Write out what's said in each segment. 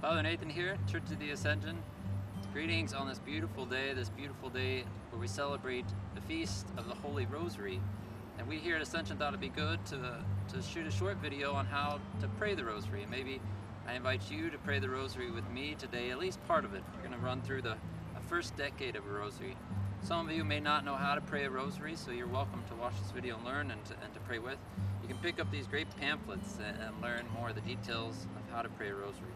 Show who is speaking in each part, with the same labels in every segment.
Speaker 1: Father Nathan here, Church of the Ascension. Greetings on this beautiful day, this beautiful day where we celebrate the feast of the Holy Rosary. And we here at Ascension thought it'd be good to, to shoot a short video on how to pray the Rosary. And maybe I invite you to pray the Rosary with me today, at least part of it. We're going to run through the first decade of a Rosary. Some of you may not know how to pray a Rosary, so you're welcome to watch this video and learn and to, and to pray with. You can pick up these great pamphlets and, and learn more of the details of how to pray a Rosary.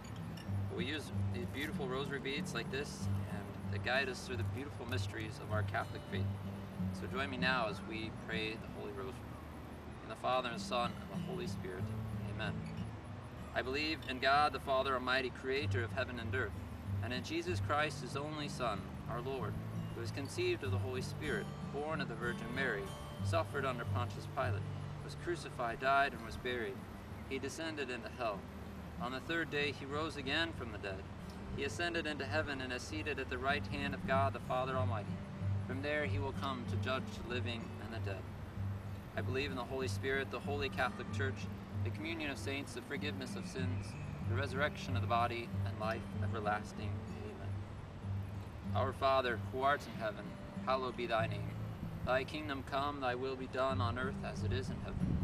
Speaker 1: We use these beautiful rosary beads like this and they guide us through the beautiful mysteries of our Catholic faith. So join me now as we pray the Holy Rosary. In the Father and the Son and the Holy Spirit. Amen. I believe in God the Father Almighty, creator of heaven and earth, and in Jesus Christ, his only Son, our Lord, who was conceived of the Holy Spirit, born of the Virgin Mary, suffered under Pontius Pilate, was crucified, died, and was buried. He descended into hell. On the third day he rose again from the dead. He ascended into heaven and is seated at the right hand of God the Father Almighty. From there he will come to judge the living and the dead. I believe in the Holy Spirit, the holy Catholic Church, the communion of saints, the forgiveness of sins, the resurrection of the body, and life everlasting. Amen. Our Father, who art in heaven, hallowed be thy name. Thy kingdom come, thy will be done on earth as it is in heaven.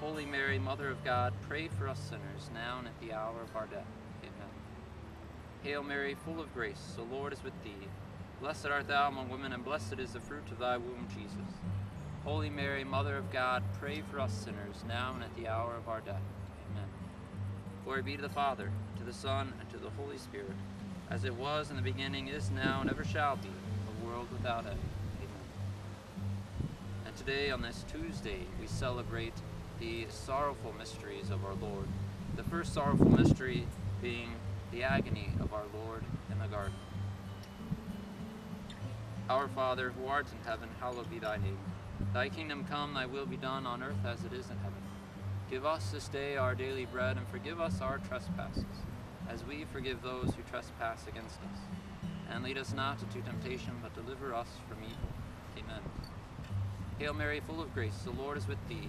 Speaker 1: Holy Mary, Mother of God, pray for us sinners, now and at the hour of our death. Amen. Hail Mary, full of grace, the Lord is with thee. Blessed art thou among women, and blessed is the fruit of thy womb, Jesus. Holy Mary, Mother of God, pray for us sinners, now and at the hour of our death. Amen. Glory be to the Father, to the Son, and to the Holy Spirit, as it was in the beginning, is now, and ever shall be, a world without end. Amen. And today, on this Tuesday, we celebrate the sorrowful mysteries of our Lord. The first sorrowful mystery being the agony of our Lord in the garden. Our Father, who art in heaven, hallowed be thy name. Thy kingdom come, thy will be done on earth as it is in heaven. Give us this day our daily bread, and forgive us our trespasses, as we forgive those who trespass against us. And lead us not into temptation, but deliver us from evil. Amen. Hail Mary, full of grace, the Lord is with thee.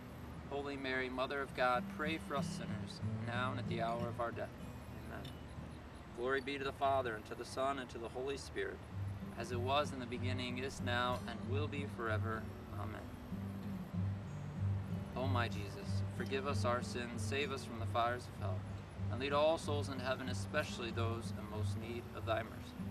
Speaker 1: Holy Mary, Mother of God, pray for us sinners, now and at the hour of our death. Amen. Glory be to the Father, and to the Son, and to the Holy Spirit, as it was in the beginning, is now, and will be forever. Amen. O my Jesus, forgive us our sins, save us from the fires of hell, and lead all souls into heaven, especially those in most need of thy mercy.